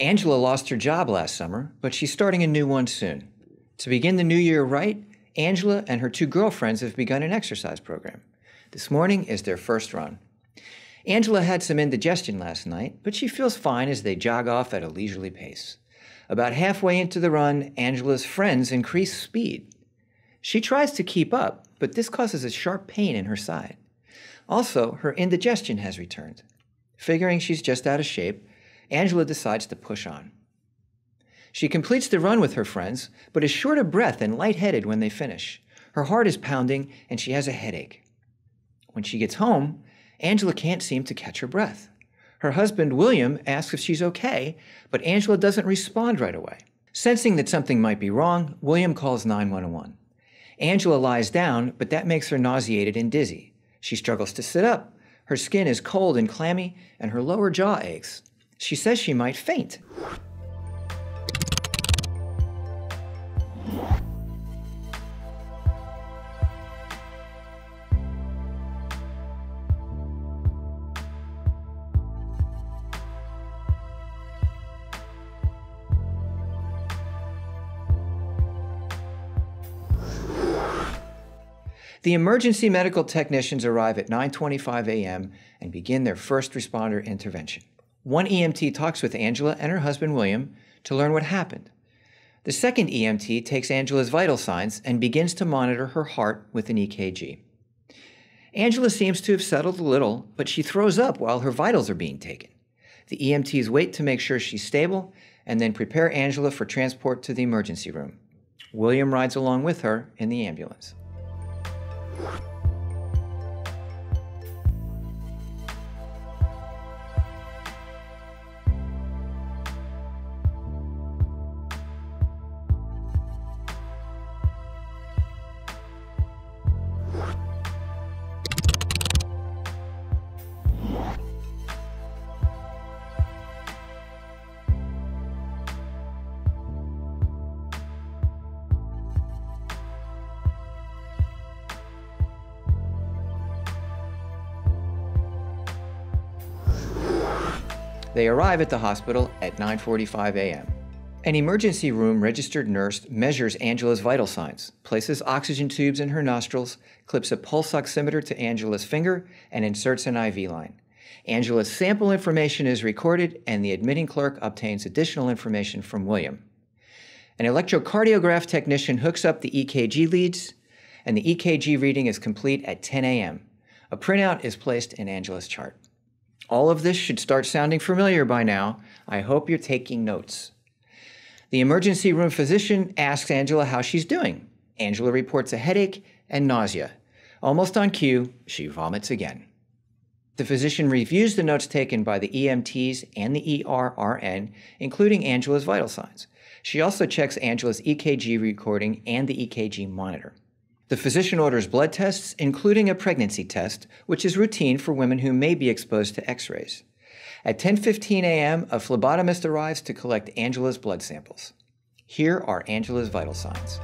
Angela lost her job last summer, but she's starting a new one soon. To begin the new year right, Angela and her two girlfriends have begun an exercise program. This morning is their first run. Angela had some indigestion last night, but she feels fine as they jog off at a leisurely pace. About halfway into the run, Angela's friends increase speed. She tries to keep up, but this causes a sharp pain in her side. Also, her indigestion has returned. Figuring she's just out of shape, Angela decides to push on. She completes the run with her friends, but is short of breath and lightheaded when they finish. Her heart is pounding, and she has a headache. When she gets home, Angela can't seem to catch her breath. Her husband, William, asks if she's okay, but Angela doesn't respond right away. Sensing that something might be wrong, William calls 911. Angela lies down, but that makes her nauseated and dizzy. She struggles to sit up. Her skin is cold and clammy, and her lower jaw aches. She says she might faint. The emergency medical technicians arrive at 9:25 a.m. and begin their first responder intervention. One EMT talks with Angela and her husband William to learn what happened. The second EMT takes Angela's vital signs and begins to monitor her heart with an EKG. Angela seems to have settled a little, but she throws up while her vitals are being taken. The EMTs wait to make sure she's stable and then prepare Angela for transport to the emergency room. William rides along with her in the ambulance. They arrive at the hospital at 9:45 a.m. An emergency room registered nurse measures Angela's vital signs, places oxygen tubes in her nostrils, clips a pulse oximeter to Angela's finger, and inserts an IV line. Angela's sample information is recorded, and the admitting clerk obtains additional information from William. An electrocardiograph technician hooks up the EKG leads, and the EKG reading is complete at 10 a.m. A printout is placed in Angela's chart. All of this should start sounding familiar by now. I hope you're taking notes. The emergency room physician asks Angela how she's doing. Angela reports a headache and nausea. Almost on cue, she vomits again. The physician reviews the notes taken by the EMTs and the ERRN, including Angela's vital signs. She also checks Angela's EKG recording and the EKG monitor. The physician orders blood tests, including a pregnancy test, which is routine for women who may be exposed to x-rays. At 10:15 a.m., a phlebotomist arrives to collect Angela's blood samples. Here are Angela's vital signs.